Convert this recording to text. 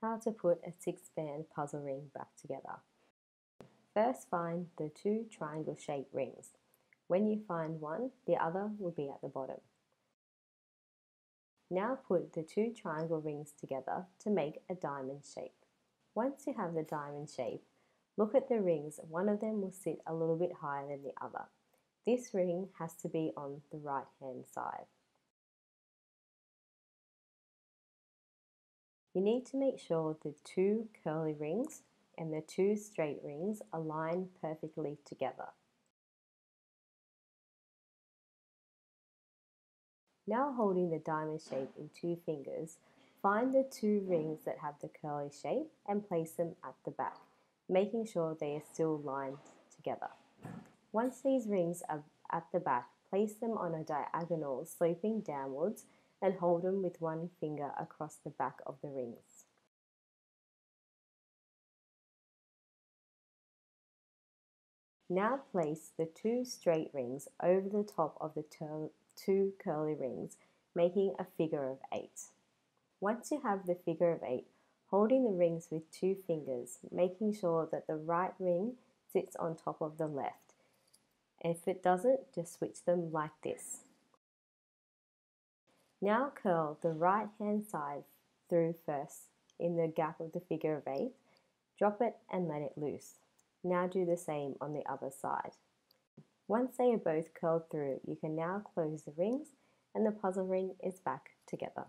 How to put a six band puzzle ring back together. First find the two triangle shaped rings. When you find one, the other will be at the bottom. Now put the two triangle rings together to make a diamond shape. Once you have the diamond shape, look at the rings. One of them will sit a little bit higher than the other. This ring has to be on the right hand side. You need to make sure the two curly rings and the two straight rings align perfectly together. Now holding the diamond shape in two fingers, find the two rings that have the curly shape and place them at the back, making sure they are still lined together. Once these rings are at the back, place them on a diagonal sloping downwards and hold them with one finger across the back of the rings. Now place the two straight rings over the top of the two curly rings, making a figure of eight. Once you have the figure of eight, holding the rings with two fingers, making sure that the right ring sits on top of the left. If it doesn't, just switch them like this. Now curl the right hand side through first in the gap of the figure of eight, drop it and let it loose. Now do the same on the other side. Once they are both curled through, you can now close the rings and the puzzle ring is back together.